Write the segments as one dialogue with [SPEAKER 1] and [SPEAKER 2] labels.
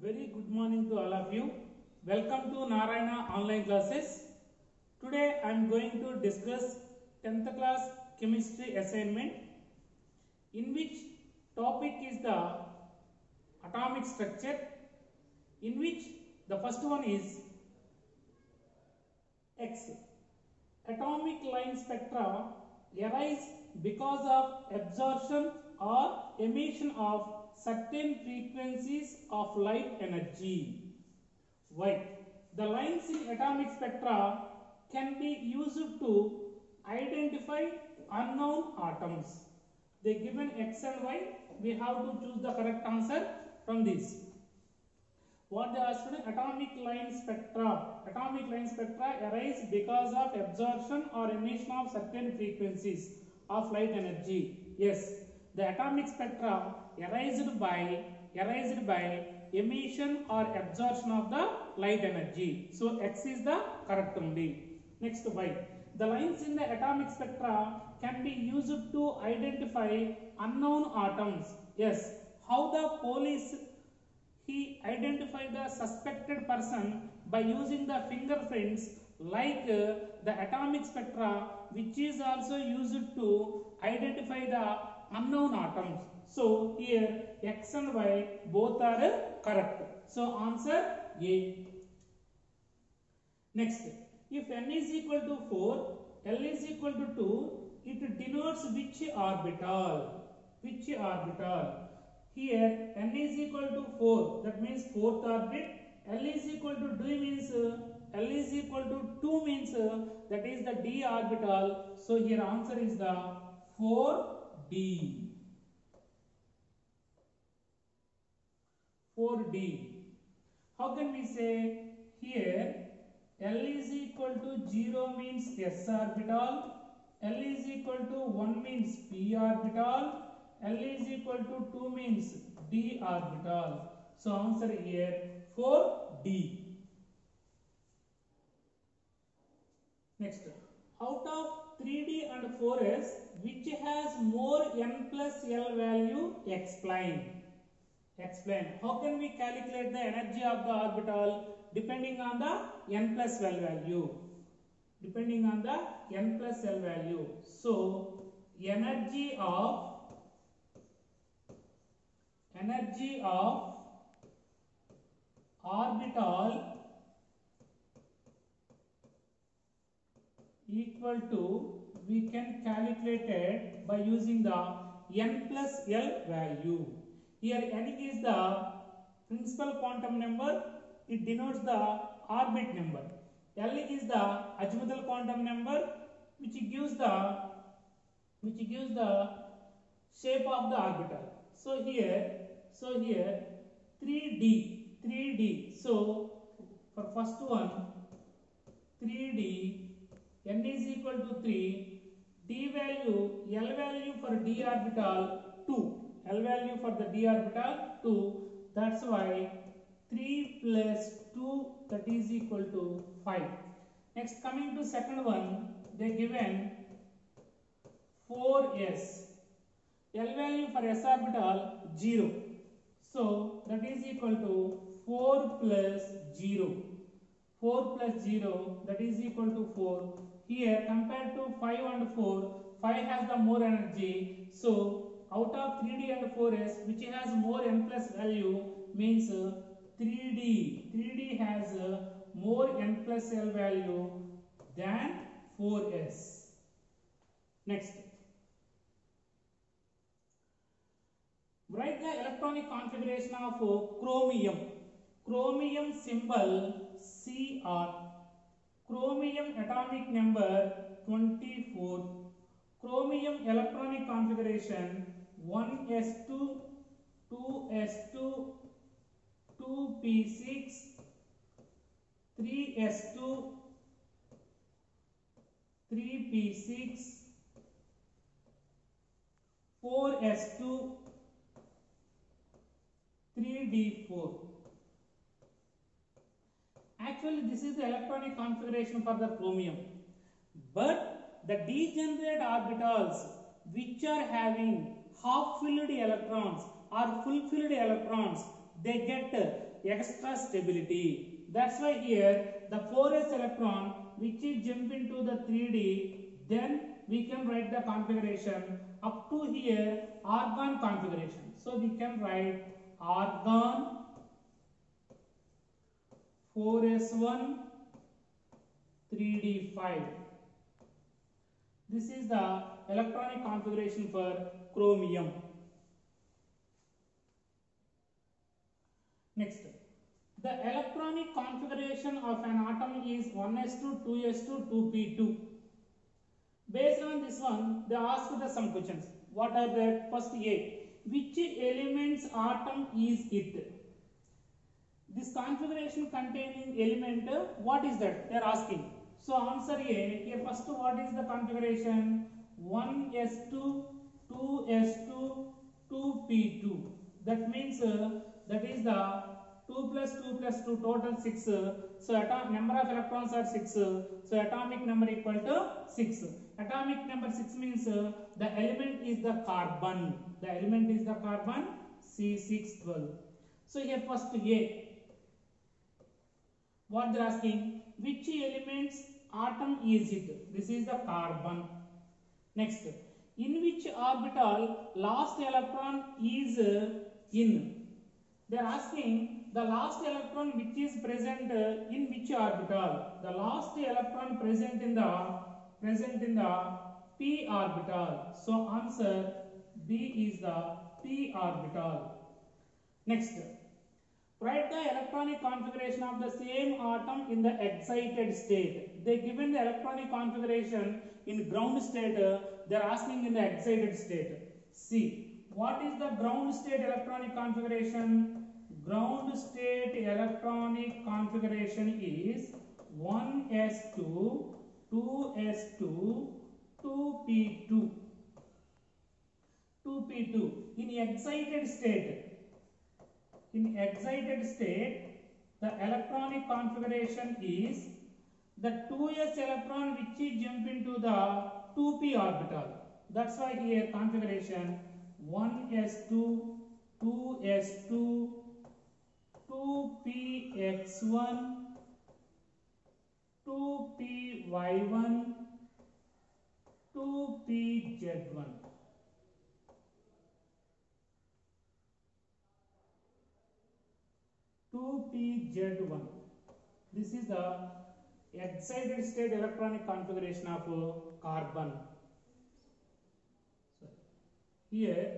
[SPEAKER 1] Very good morning to all of you. Welcome to Narayana online classes. Today I am going to discuss 10th class chemistry assignment in which topic is the atomic structure in which the first one is X. Atomic line spectra arise because of absorption or emission of certain frequencies of light energy. Why? The lines in atomic spectra can be used to identify unknown atoms. They given X and Y. We have to choose the correct answer from this. What they asked atomic line spectra. Atomic line spectra arise because of absorption or emission of certain frequencies of light energy. Yes, the atomic spectra arised by arised by emission or absorption of the light energy. So X is the correct only. Next Y. The lines in the atomic spectra can be used to identify unknown atoms. Yes, how the police he identified the suspected person by using the fingerprints like uh, the atomic spectra which is also used to identify the unknown atoms. So here X and Y both are correct. So answer A. Next, if n is equal to 4, L is equal to 2, it denotes which orbital? Which orbital? Here n is equal to 4, that means fourth orbit. L is equal to 2 means L is equal to 2 means that is the d orbital. So here answer is the 4d. 4d. How can we say here L is equal to 0 means s orbital, L is equal to 1 means p orbital, L is equal to 2 means d orbital. So answer here 4d. Next, out of 3d and 4s, which has more n plus l value, explain. Explain. How can we calculate the energy of the orbital depending on the n plus l value? Depending on the n plus l value. So, energy of energy of orbital equal to we can calculate it by using the n plus l value. Here n is the principal quantum number, it denotes the orbit number. L is the azimuthal quantum number which gives the which gives the shape of the orbital. So here, so here 3D, 3D. So for first one 3D n is equal to 3 d value l value for d orbital 2 l value for the d orbital 2 that's why 3 plus 2 that is equal to 5 next coming to second one they given 4s l value for s orbital 0 so that is equal to 4 plus 0 4 plus 0 that is equal to 4 here compared to 5 and 4 5 has the more energy. So out of 3d and 4s which has more n plus value means uh, 3d 3d has uh, more n plus l value than 4s next. Write the electronic configuration of uh, chromium. Chromium symbol cr chromium atomic number 24 chromium electronic configuration 1s2 2s2 2p6 3s2 3p6 4s2 3d4 actually this is the electronic configuration for the chromium but the degenerate orbitals which are having half filled electrons or full filled electrons they get extra stability. That's why here the 4s electron which is jump into the 3D then we can write the configuration up to here argon configuration. So we can write argon 4s1 3d5 this is the electronic configuration for chromium. Next the electronic configuration of an atom is 1s2 2s2 2p2 based on this one they ask the some questions. What are the first a which elements atom is it this configuration containing element what is that they are asking? So answer a here first what is the configuration? 1s2 2s2 2p2 that means uh, that is the 2 plus 2 plus 2 total 6 uh, so atom number of electrons are 6 uh, so atomic number equal to 6 atomic number 6 means uh, the element is the carbon. The element is the carbon c612 so here first a what they're asking which elements atom is it? This is the carbon. Next in which orbital last electron is in? They're asking the last electron which is present in which orbital? The last electron present in the present in the p orbital. So answer b is the p orbital. Next Write the electronic configuration of the same atom in the excited state. They given the electronic configuration in ground state, uh, they are asking in the excited state. See, what is the ground state electronic configuration? Ground state electronic configuration is 1s2, 2s2, 2p2. 2p2. In excited state, in excited state, the electronic configuration is the 2s electron which is jump into the 2p orbital. That's why here configuration 1s2, 2s2, 2px1, 2py1, 2pz1. Two PZ1. This is the excited state electronic configuration of uh, carbon. So, here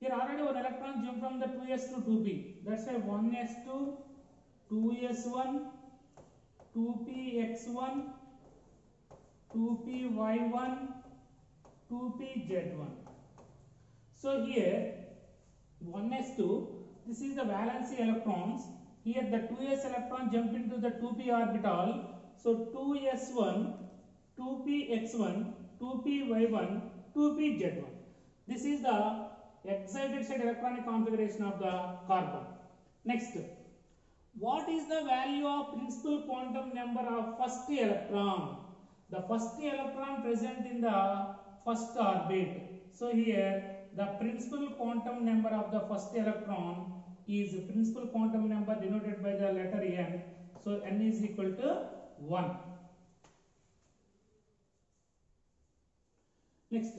[SPEAKER 1] here already one electron jump from the 2s to 2p. That's why 1s2, 2s1, 2px1, 2py1, 2pz1. So here 1s2, this is the valency electrons. Here the 2s electron jump into the 2p orbital. So 2s1, 2px1, 2py1, 2pz1. This is the excited state electronic configuration of the carbon. Next, what is the value of principal quantum number of first electron? The first electron present in the first orbit. So here the principal quantum number of the first electron is principal quantum number denoted by the letter n. So n is equal to 1. Next,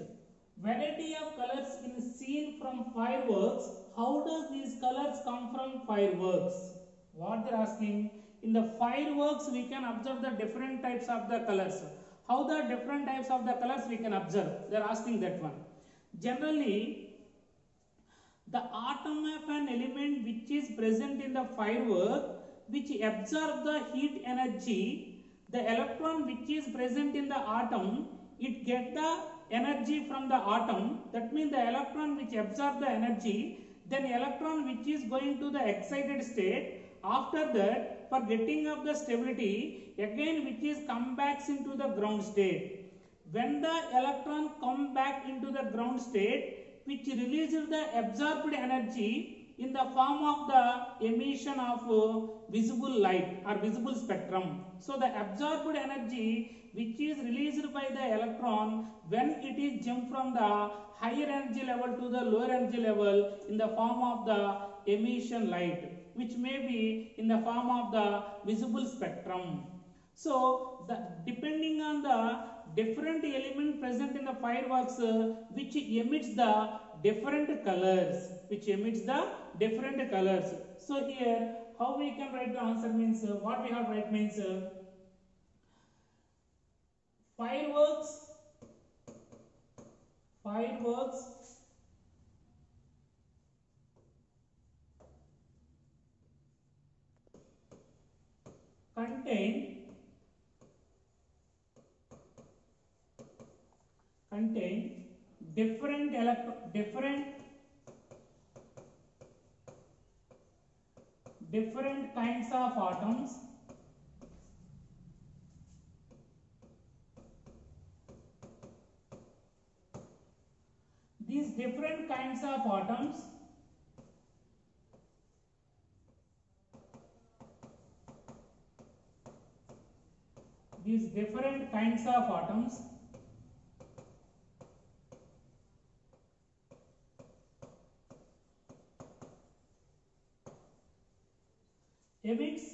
[SPEAKER 1] variety of colors in seen from fireworks. How does these colors come from fireworks? What they're asking, in the fireworks we can observe the different types of the colors. How the different types of the colors we can observe? They are asking that one. Generally, the atom of an element which is present in the firework, which absorb the heat energy, the electron which is present in the atom, it get the energy from the atom. That means the electron which absorb the energy, then electron which is going to the excited state. After that, for getting of the stability, again which is come back into the ground state. When the electron come back into the ground state, which releases the absorbed energy, in the form of the emission of uh, visible light or visible spectrum. So the absorbed energy which is released by the electron when it is jumped from the higher energy level to the lower energy level in the form of the emission light which may be in the form of the visible spectrum. So the depending on the different element present in the fireworks uh, which emits the different colors which emits the different colors. So here how we can write the answer means uh, what we have write means uh, fireworks fireworks contain contain different different different kinds of atoms. These different kinds of atoms these different kinds of atoms emits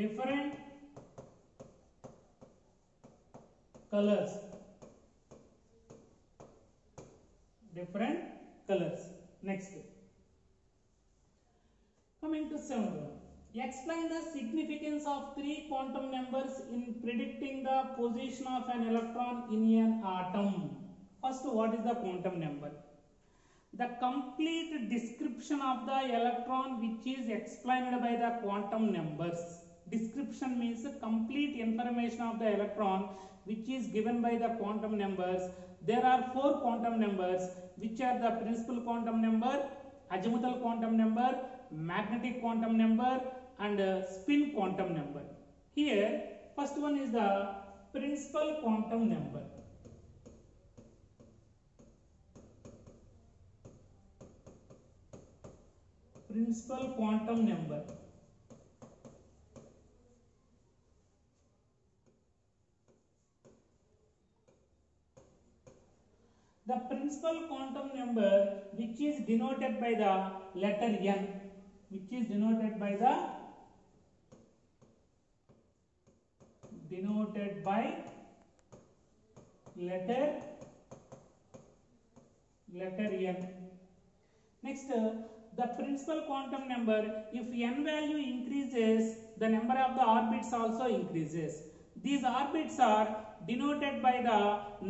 [SPEAKER 1] different colors different colors next coming to seventh explain the significance of three quantum numbers in predicting the position of an electron in an atom. First what is the quantum number? The complete description of the electron which is explained by the quantum numbers. Description means complete information of the electron which is given by the quantum numbers. There are four quantum numbers. Which are the principal quantum number azimuthal quantum number magnetic quantum number and uh, spin quantum number here first one is the principal quantum number principal quantum number the principal quantum number which is denoted by the letter n which is denoted by the denoted by letter letter n. Next uh, the principal quantum number if n value increases the number of the orbits also increases. These orbits are denoted by the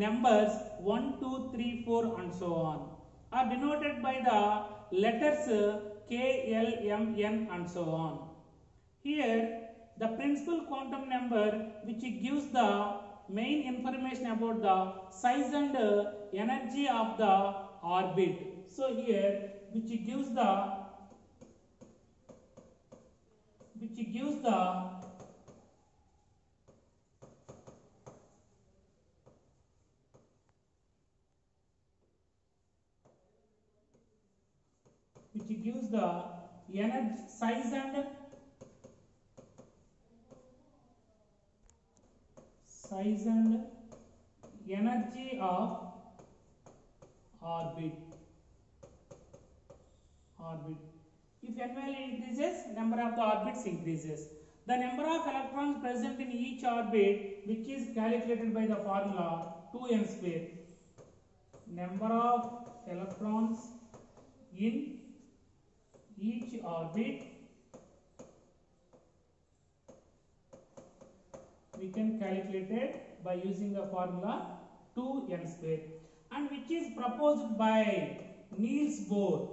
[SPEAKER 1] numbers 1 2 3 4 and so on. Are denoted by the letters k l m n and so on. Here the principal quantum number which gives the main information about the size and energy of the orbit. So here which gives the which gives the which gives the energy size and size and energy of orbit. Orbit. If n value increases number of the orbits increases. The number of electrons present in each orbit which is calculated by the formula 2n square. Number of electrons in each orbit we can calculate it by using the formula 2n square and which is proposed by Niels Bohr.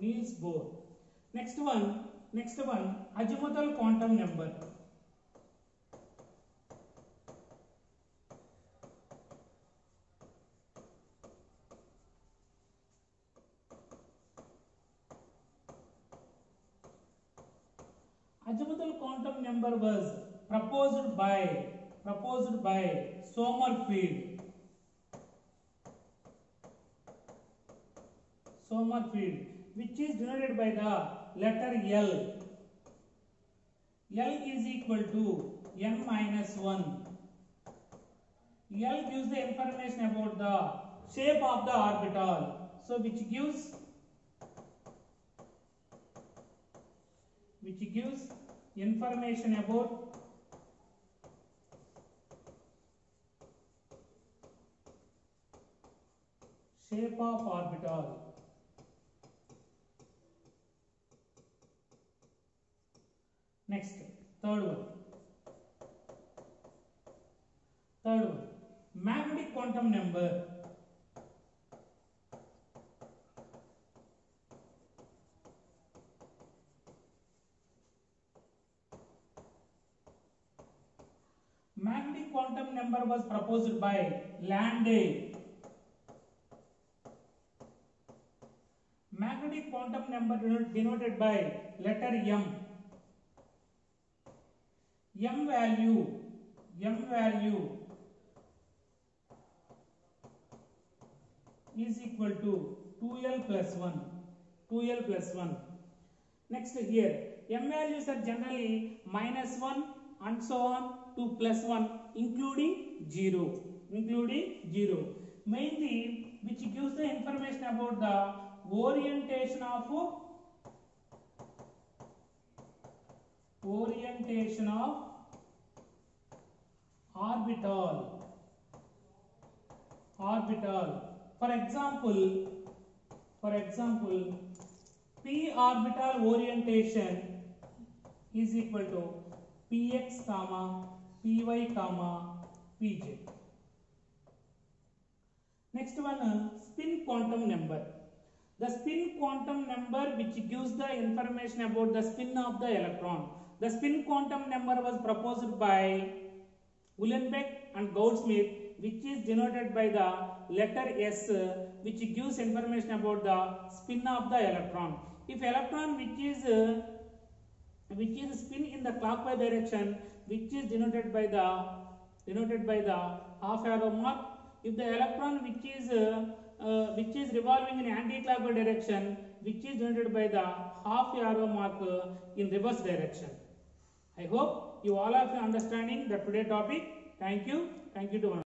[SPEAKER 1] Niels Bohr. Next one next one azimuthal quantum number azimuthal was proposed by proposed by Sommerfeld. Sommerfeld, which is denoted by the letter L. L is equal to n minus 1. L gives the information about the shape of the orbital. So which gives which gives information about shape of orbital. Next, third one. Third one, magnetic quantum number. Magnetic quantum number was proposed by Landau. Magnetic quantum number denoted by letter M. M value, M value is equal to 2L plus 1, 2L plus 1. Next here, M values are generally minus 1 and so on to plus 1 including 0, including 0. Mainly which gives the information about the orientation of orientation of orbital orbital for example for example p orbital orientation is equal to px comma py comma pj next one uh, spin quantum number. The spin quantum number which gives the information about the spin of the electron. The spin quantum number was proposed by Uhlenbeck and Goudsmit which is denoted by the letter S uh, which gives information about the spin of the electron. If electron which is uh, which is spin in the clockwise direction which is denoted by the denoted by the half arrow mark. If the electron which is uh, uh, which is revolving in anti-clockwise direction which is denoted by the half arrow mark uh, in reverse direction. I hope you all are understanding the today topic. Thank you. Thank you to one.